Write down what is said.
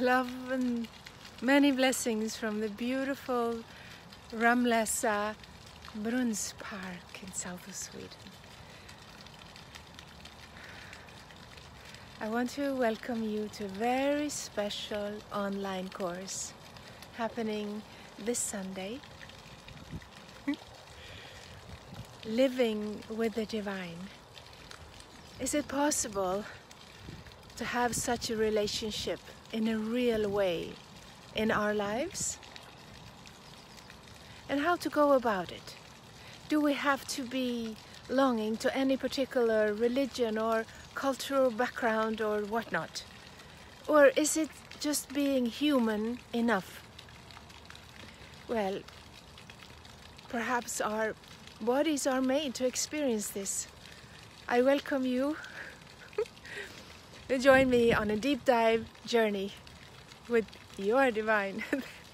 love and many blessings from the beautiful Ramlösa Brunnspark in south of Sweden. I want to welcome you to a very special online course happening this Sunday. Living with the Divine. Is it possible to have such a relationship in a real way in our lives? And how to go about it? Do we have to be longing to any particular religion or cultural background or whatnot? Or is it just being human enough? Well, perhaps our bodies are made to experience this. I welcome you to join me on a deep dive journey with your divine.